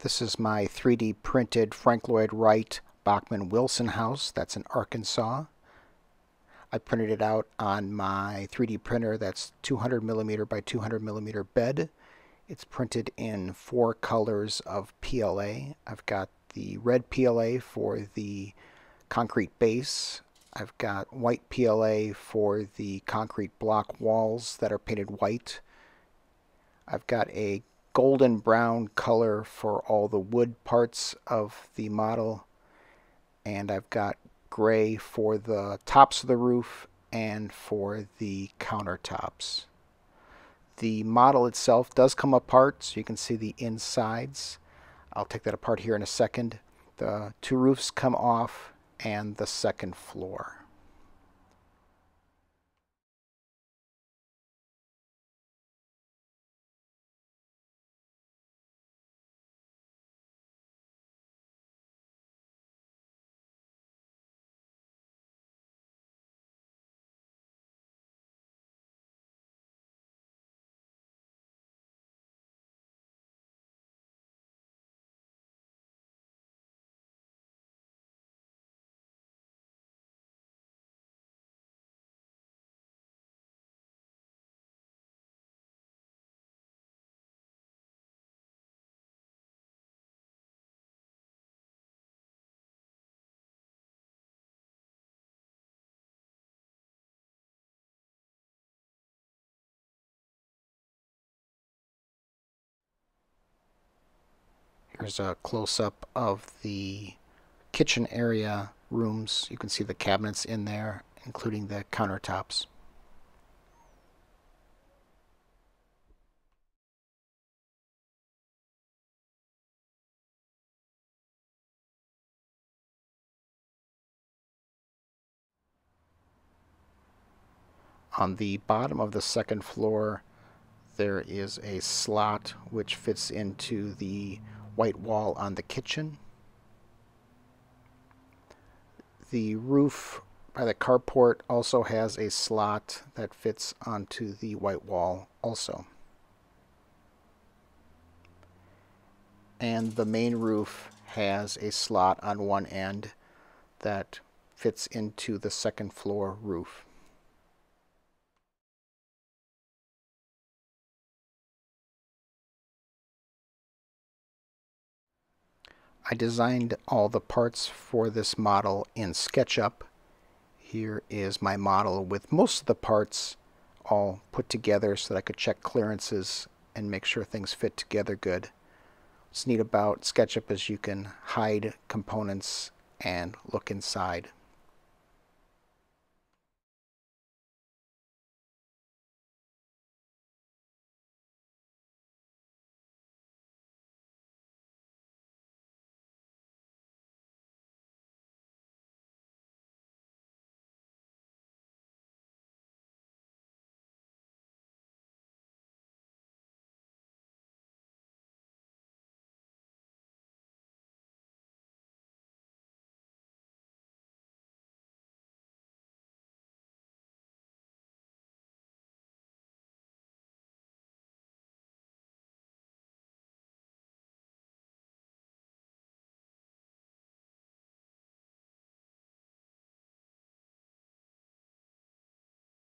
This is my 3D printed Frank Lloyd Wright Bachman Wilson house. That's in Arkansas. I printed it out on my 3D printer that's 200 millimeter by 200 millimeter bed. It's printed in four colors of PLA. I've got the red PLA for the concrete base. I've got white PLA for the concrete block walls that are painted white. I've got a golden brown color for all the wood parts of the model and I've got gray for the tops of the roof and for the countertops. The model itself does come apart so you can see the insides. I'll take that apart here in a second. The two roofs come off and the second floor. Here's a close-up of the kitchen area rooms. You can see the cabinets in there, including the countertops. On the bottom of the second floor, there is a slot which fits into the white wall on the kitchen. The roof by the carport also has a slot that fits onto the white wall also. And the main roof has a slot on one end that fits into the second floor roof. I designed all the parts for this model in SketchUp. Here is my model with most of the parts all put together so that I could check clearances and make sure things fit together good. What's neat about SketchUp is you can hide components and look inside.